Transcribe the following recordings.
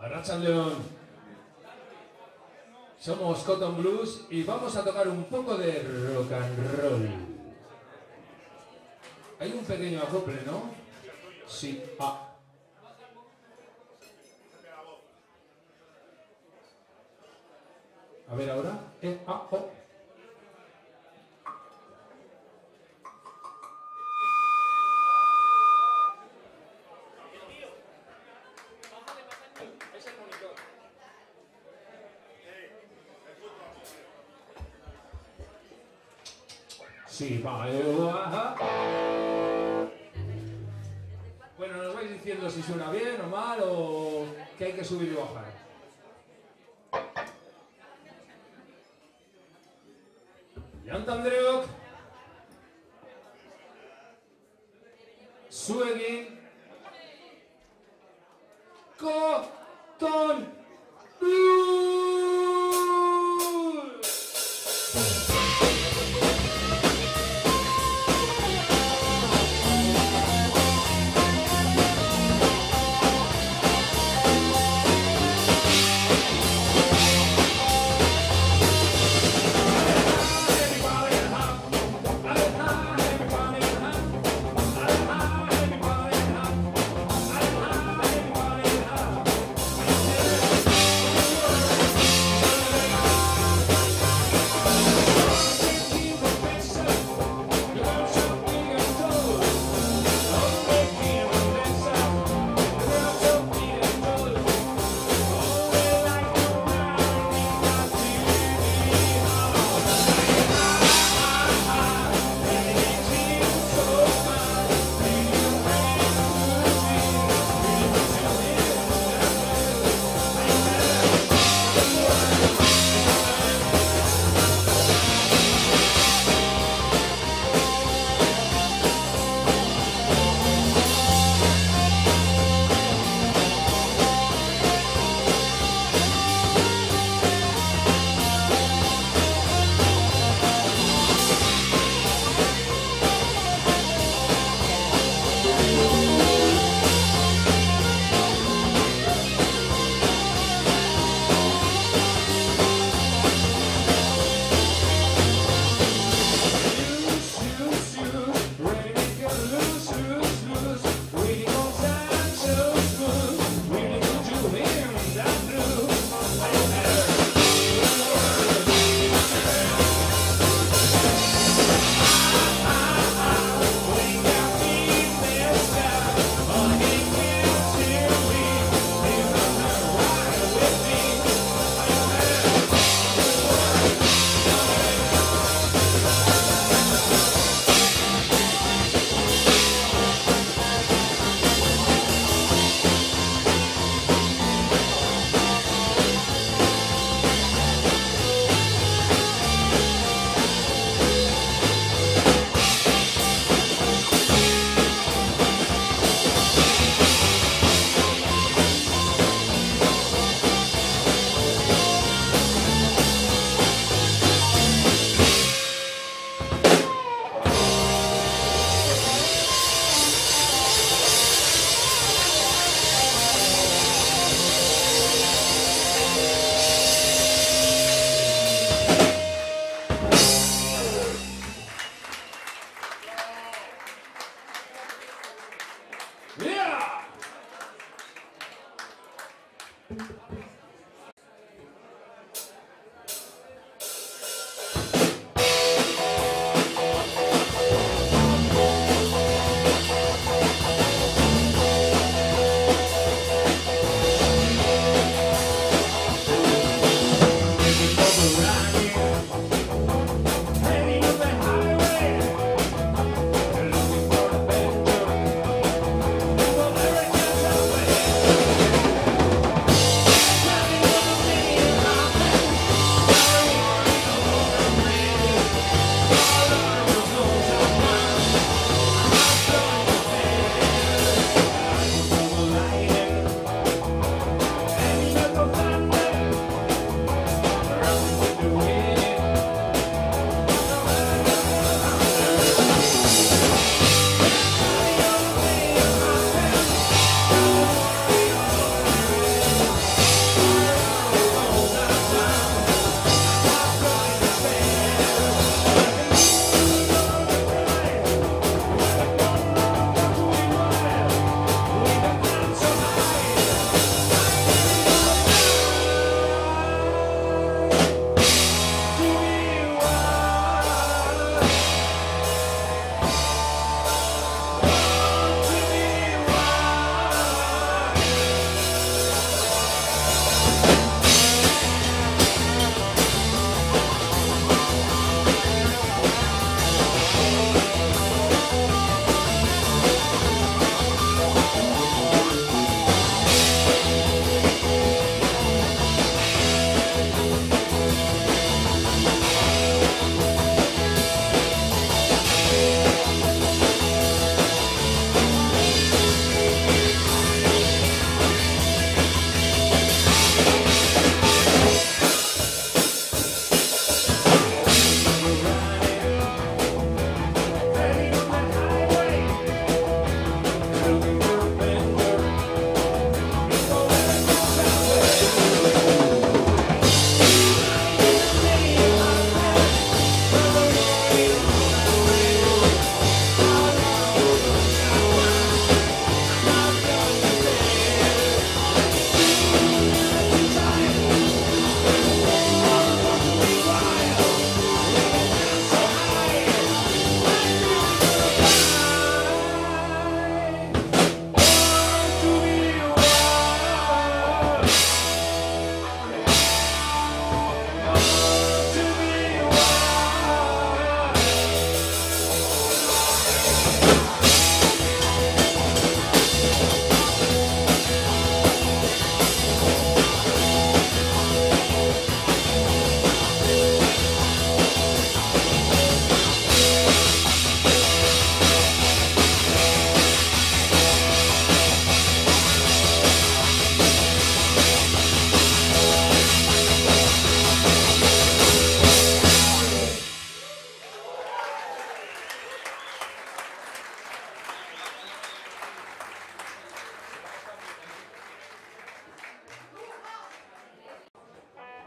Arracha León. Somos Cotton Blues y vamos a tocar un poco de rock and roll. Hay un pequeño acople, ¿no? Sí. Ah. A ver ahora. Eh, ah, oh. Bueno, nos vais diciendo si suena bien o mal o que hay que subir y bajar.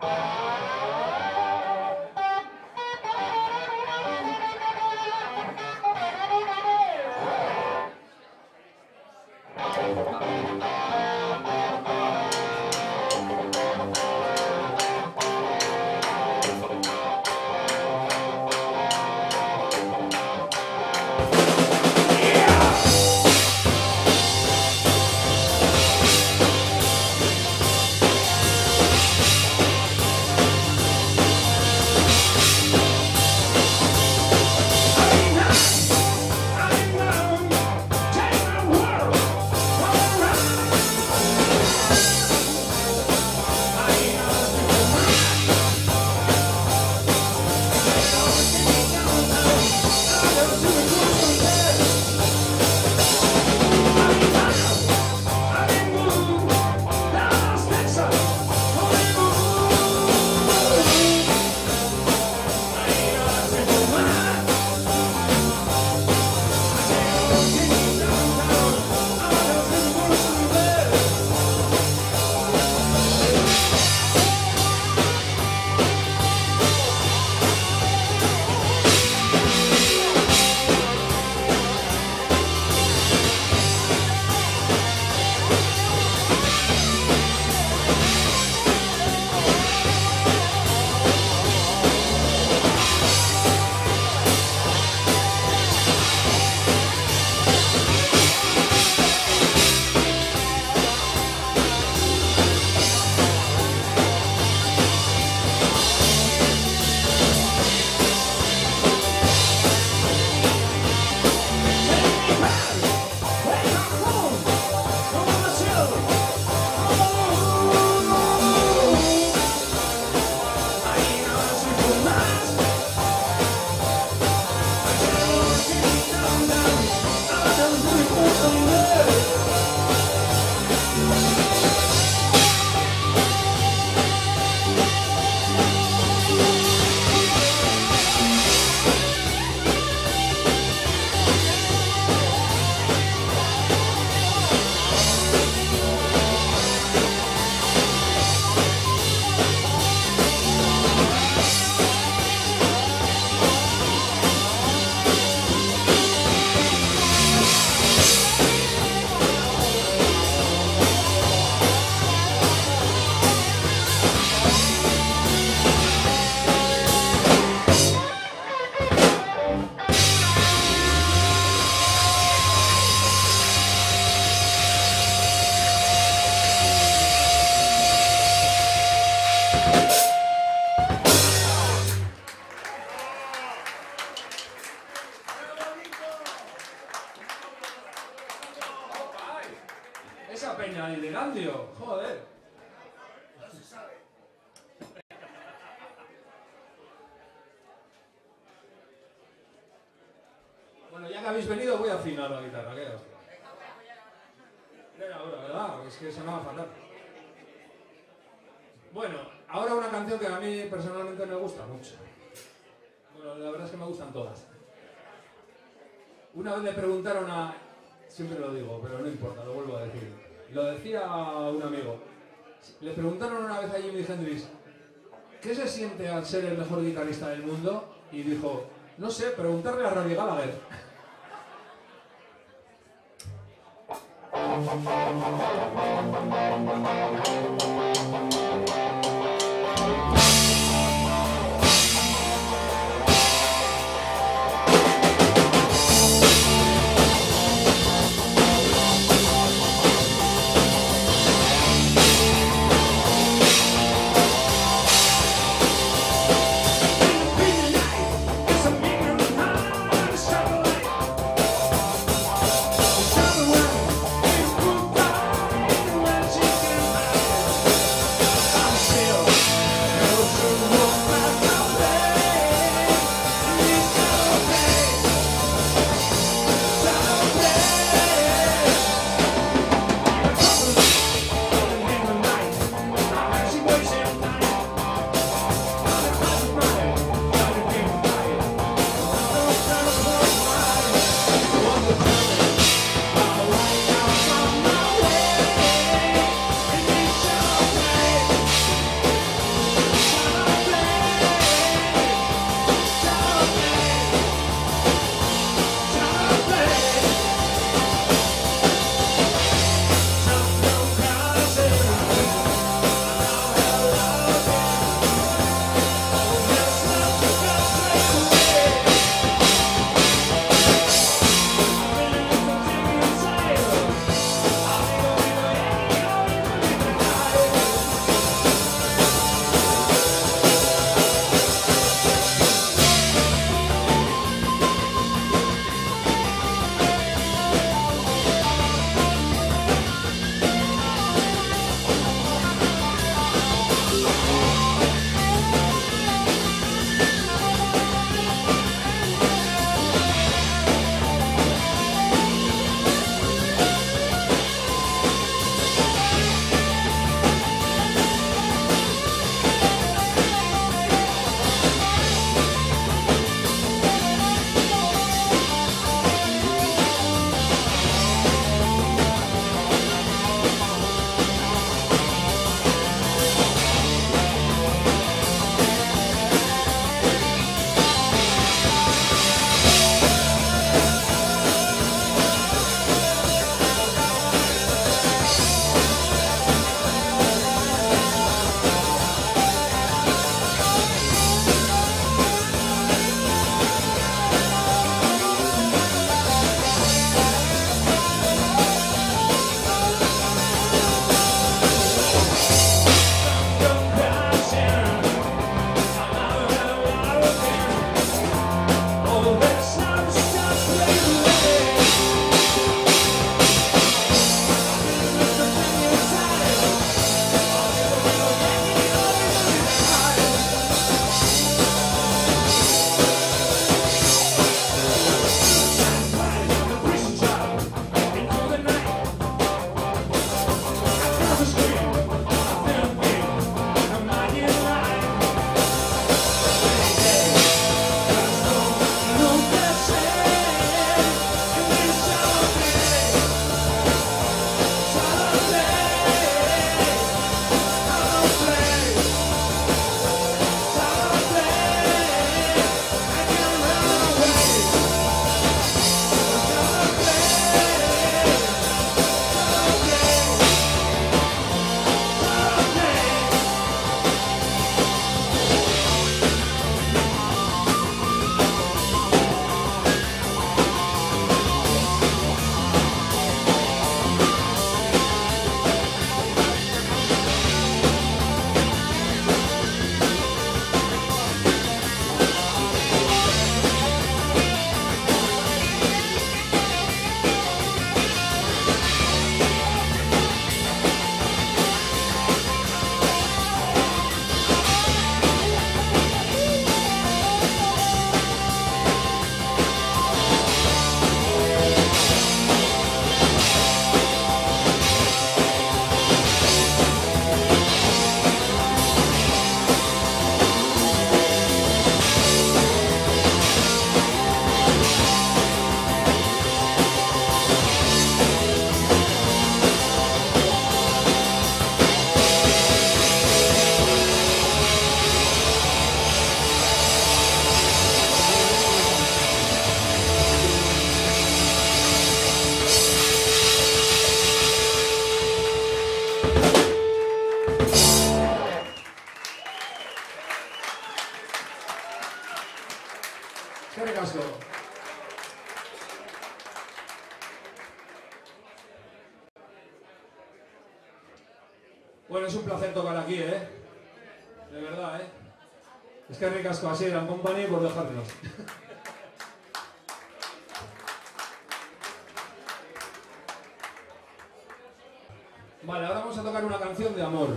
you Una vez le preguntaron a... Siempre lo digo, pero no importa, lo vuelvo a decir. Lo decía un amigo. Le preguntaron una vez a Jimi Hendrix, ¿qué se siente al ser el mejor guitarrista del mundo? Y dijo, no sé, preguntarle a Rory Gallagher. It's Basile Grand Company por dejarnos. Vale, ahora vamos a tocar una canción de amor.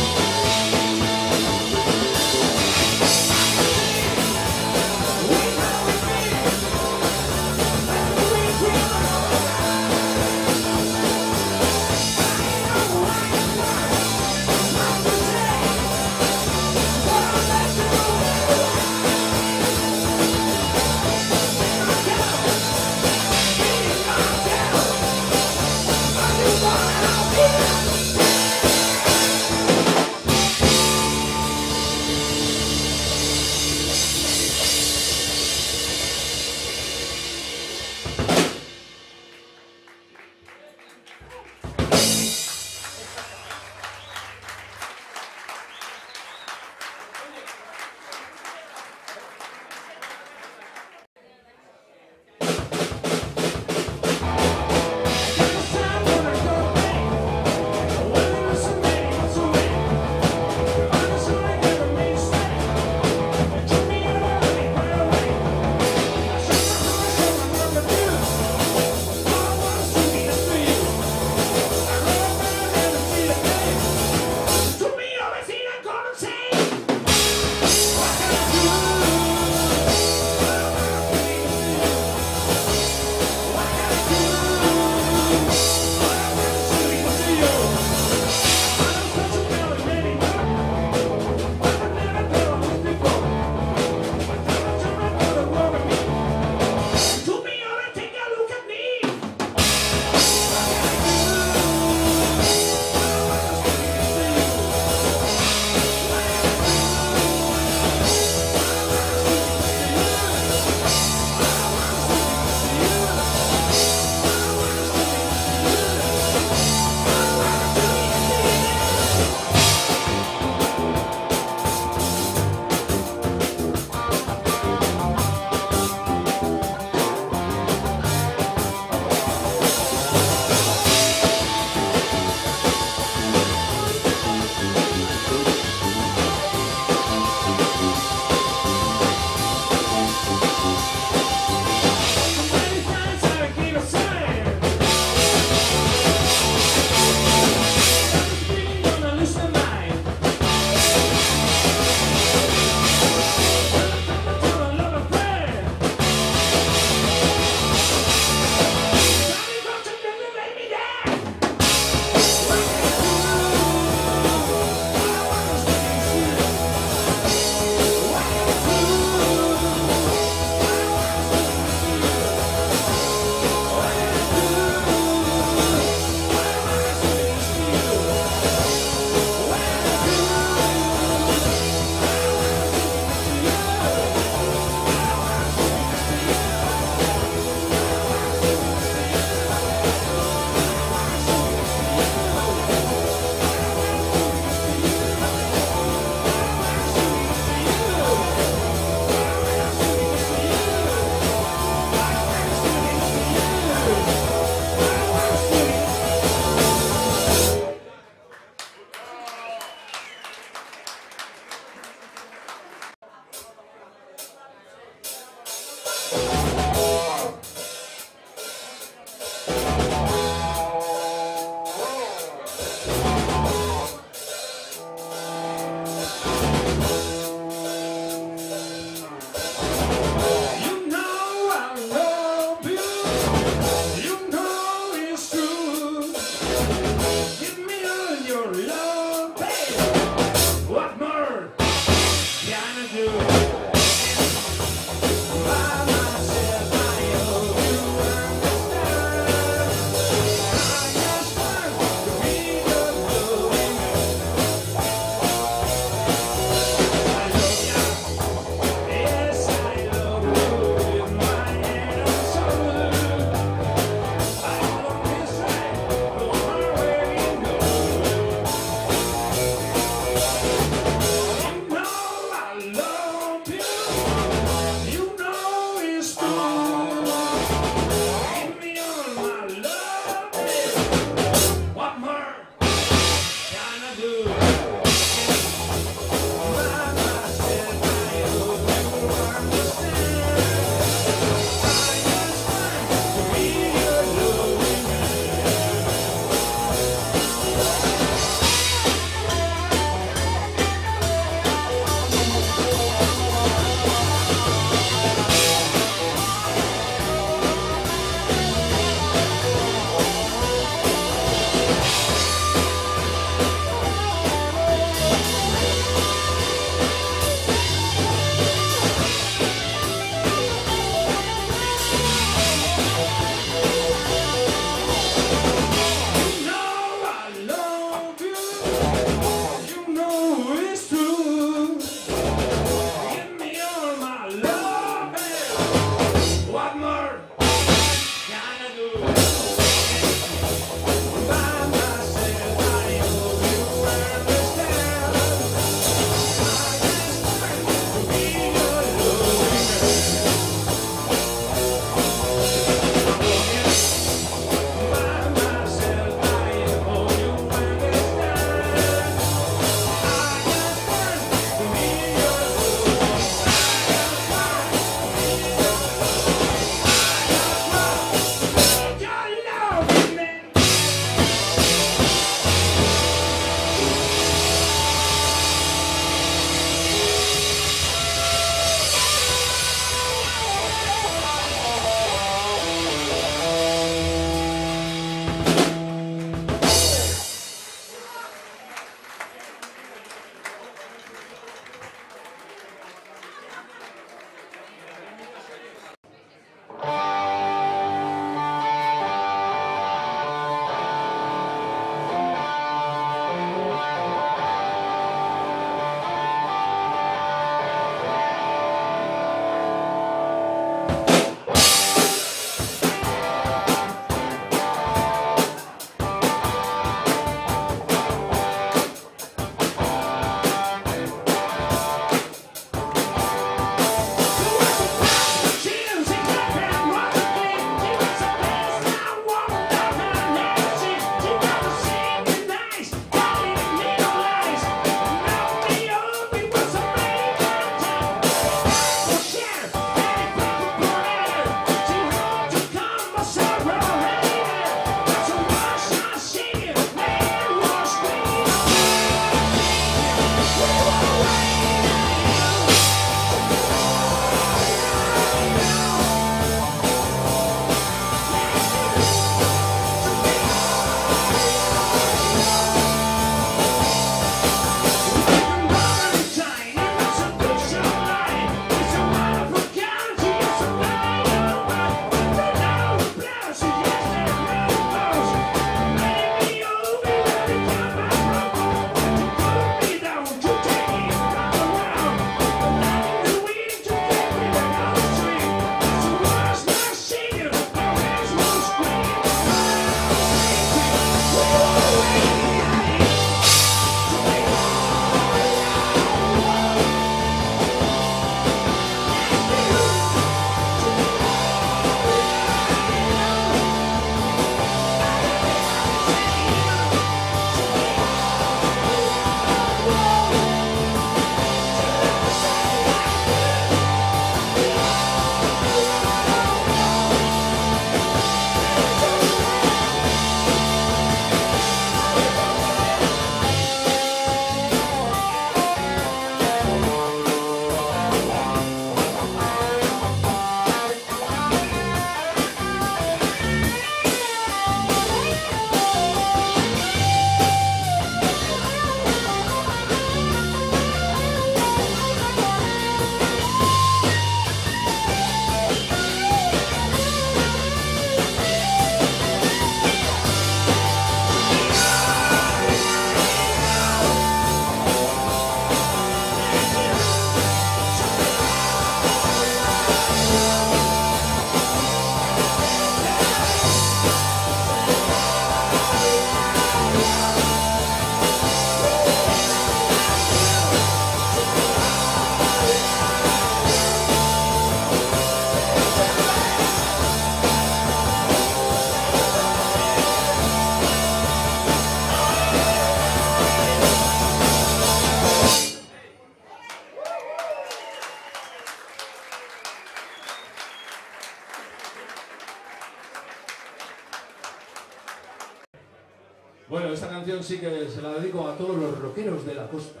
sí que se la dedico a todos los rockeros de la costa.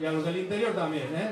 Y a los del interior también, ¿eh?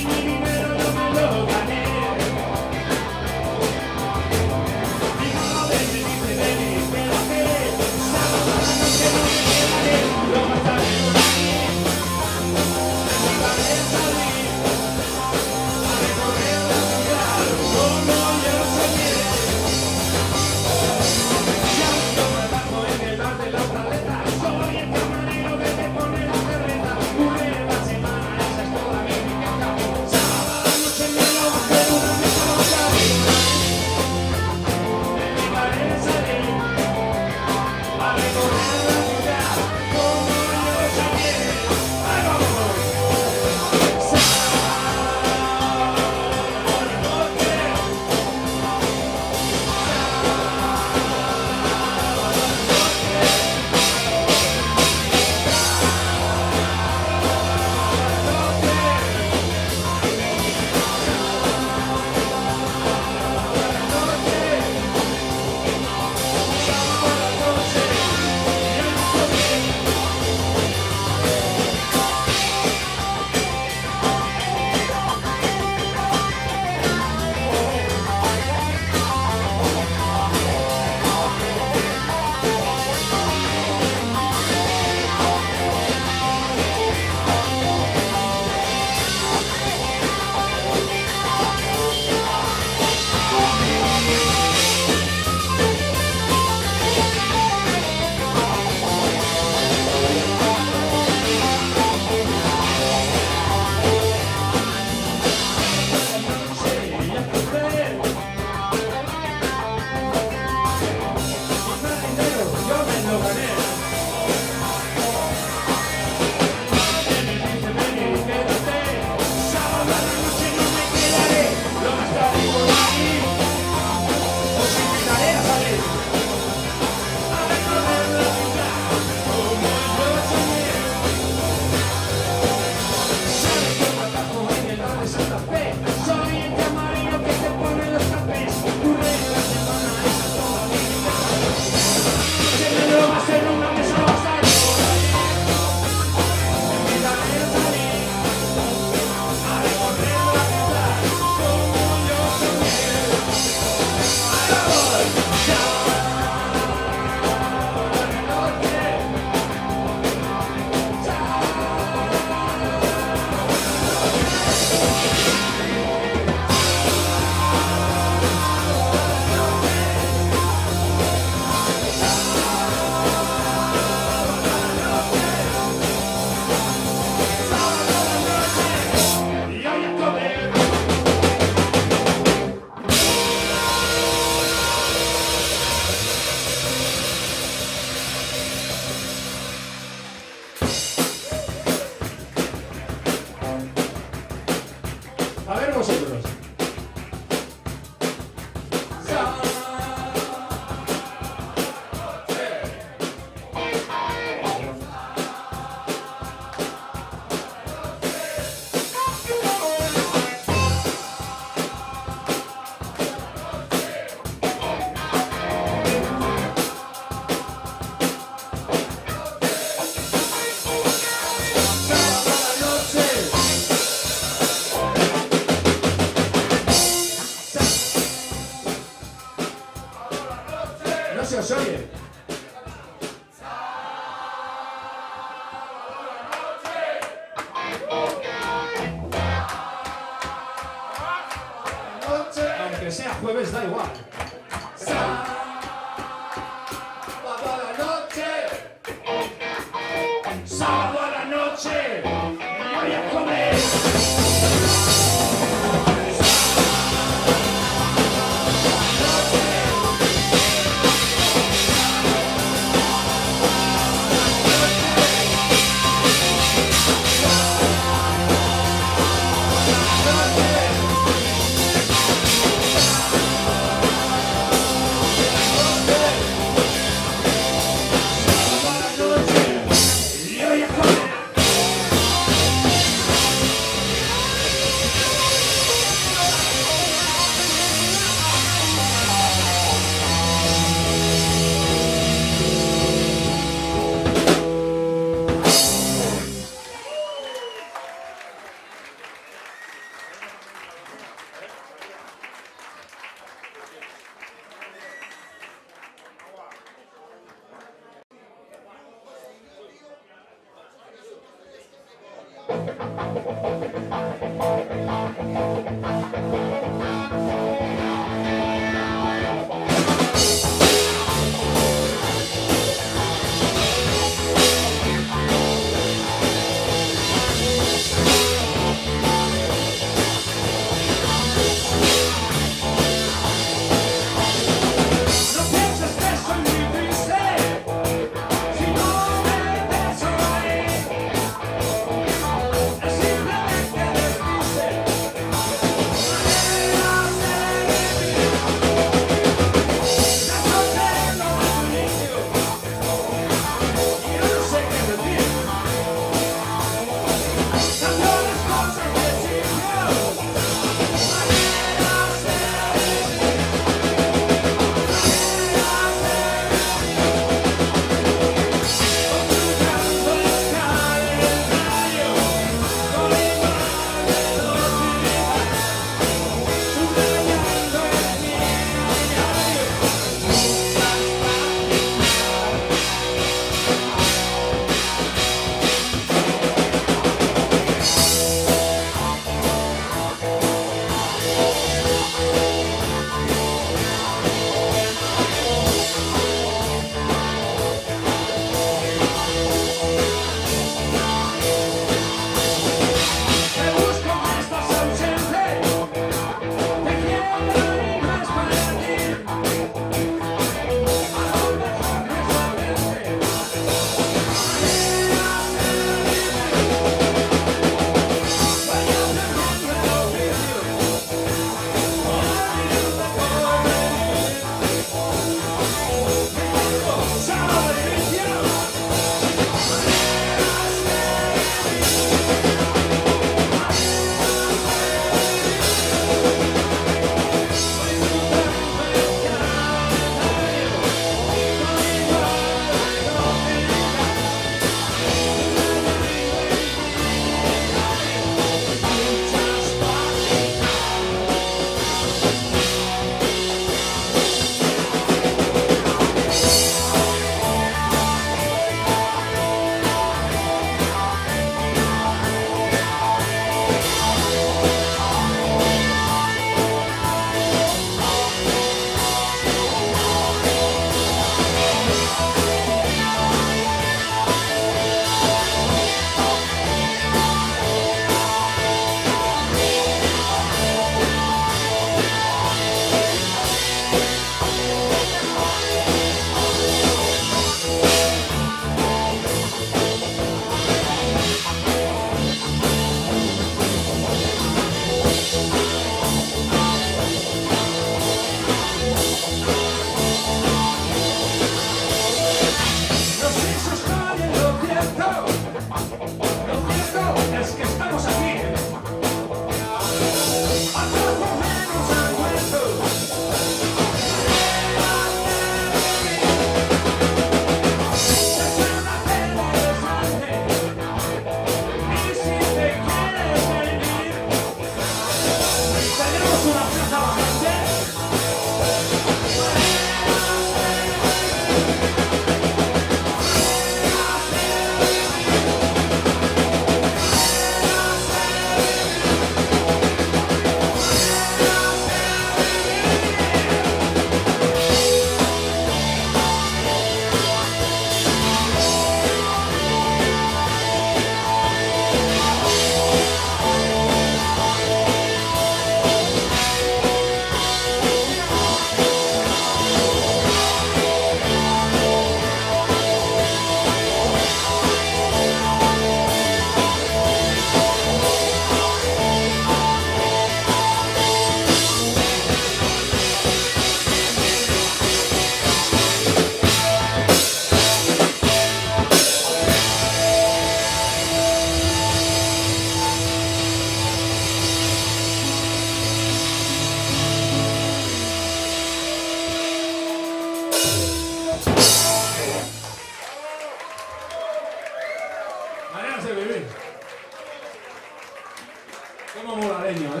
¿eh?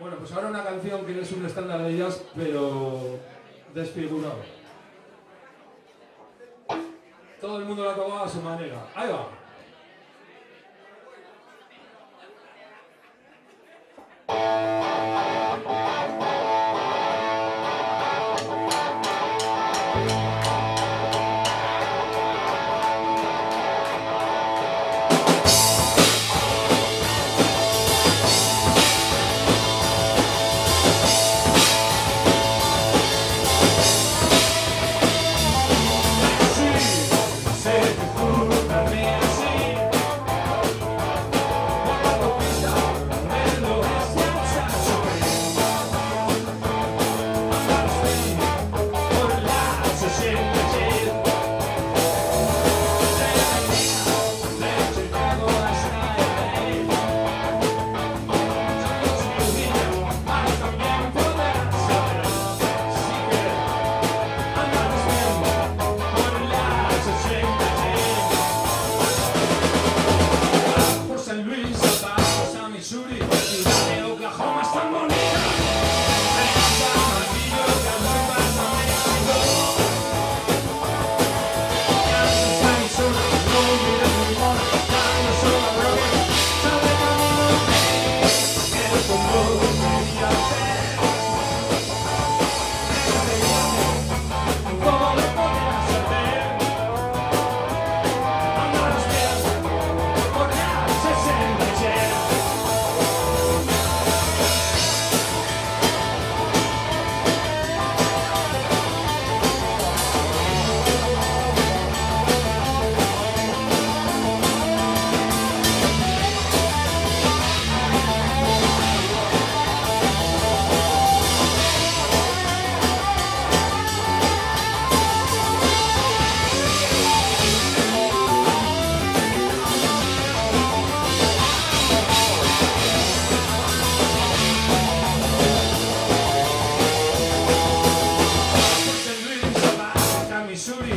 Bueno, pues ahora una canción que no es un estándar de ellas, pero desfigurado. Todo el mundo la tomaba a su manera. Ahí va. Missouri,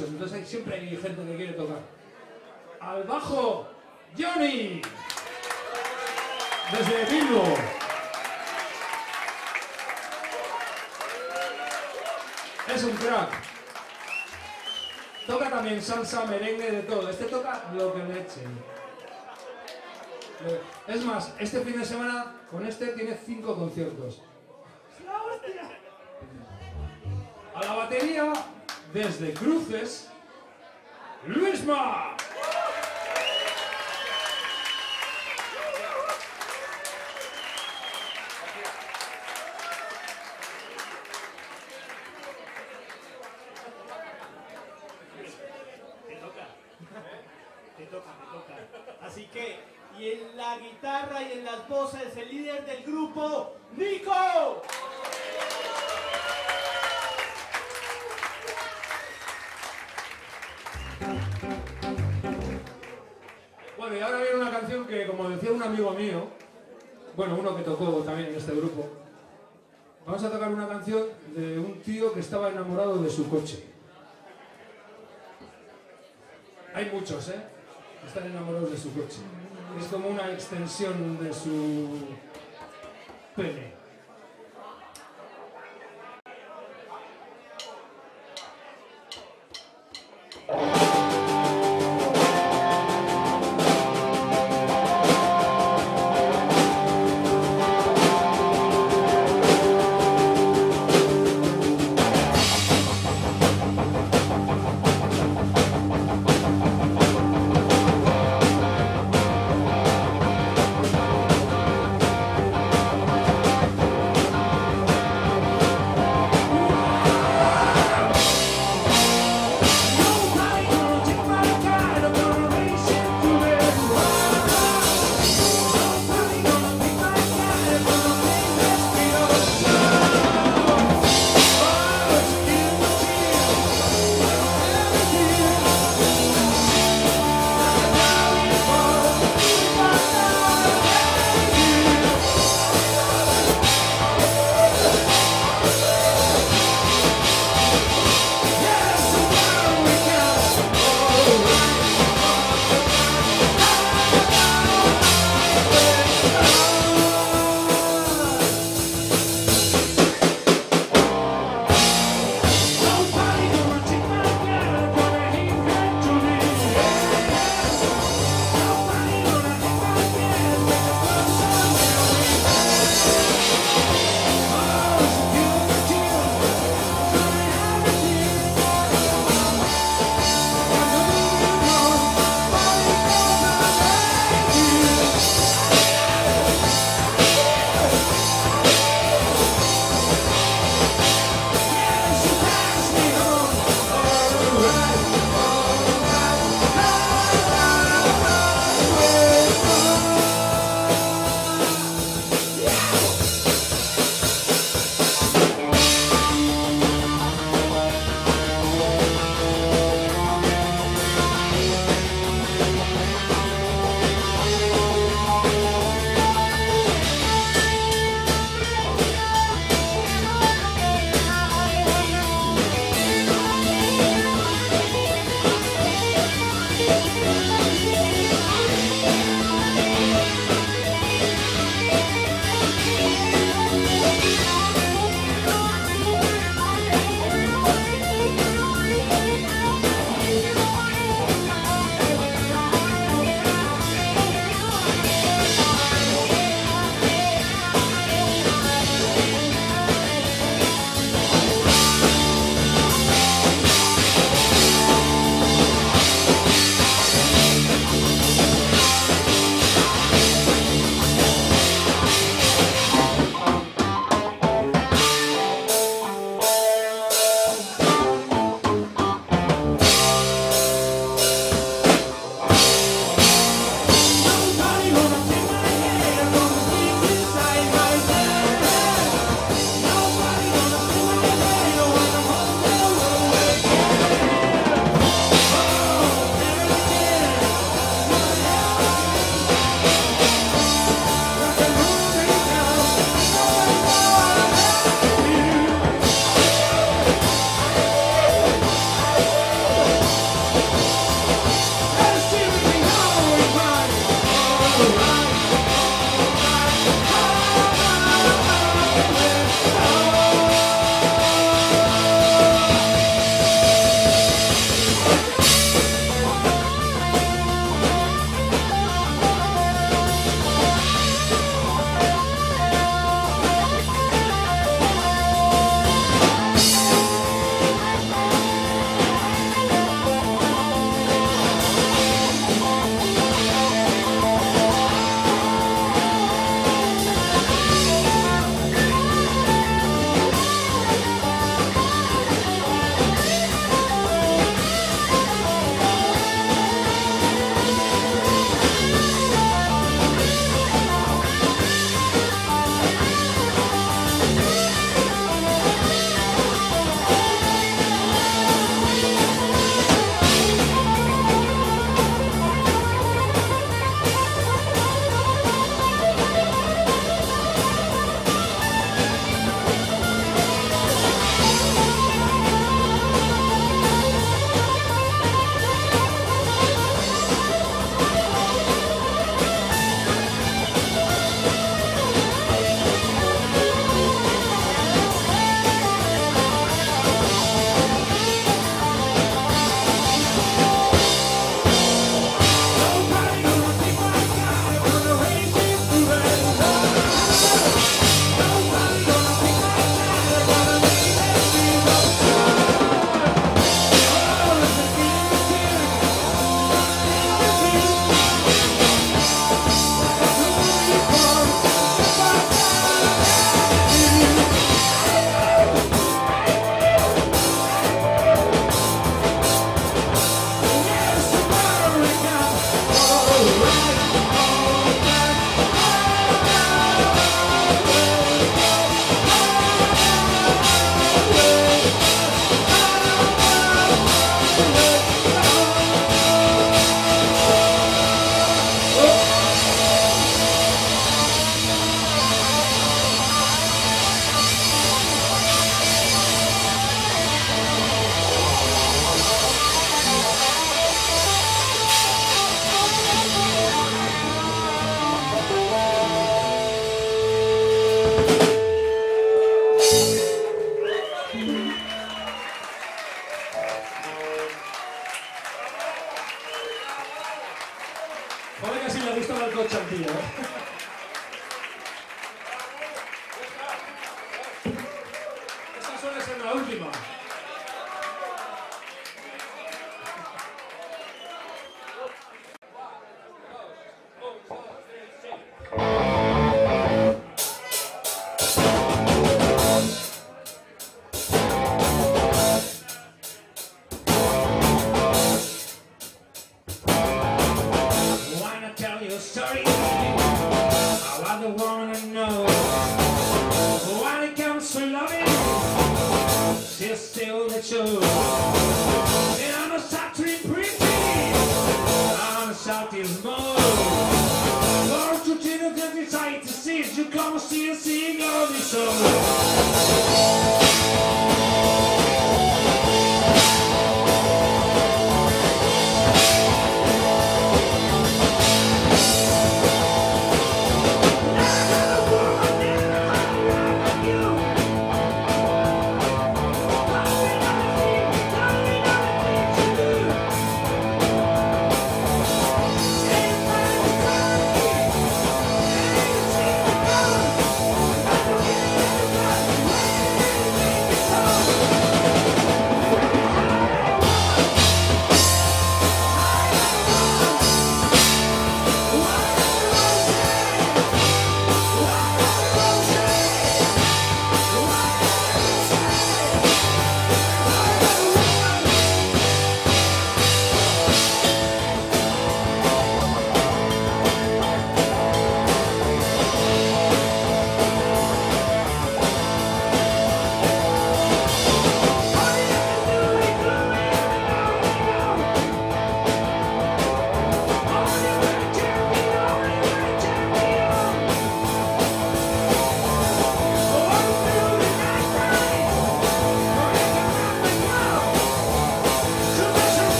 entonces hay- siempre hay gente que quiere tocar. Al bajo, Johnny. Desde Bilbo. Es un crack. Toca también salsa, merengue, de todo. Este toca lo que le echen. Es más, este fin de semana con este tiene cinco conciertos. A la batería, desde Cruces, Luisma. Así que, y en la guitarra y en las voces, el líder del grupo, Nico. Bueno, y ahora viene una canción que, como decía un amigo mío, bueno, uno que tocó también en este grupo, vamos a tocar una canción de un tío que estaba enamorado de su coche. Hay muchos, ¿eh? que Están enamorados de su coche. Es como una extensión de su pene.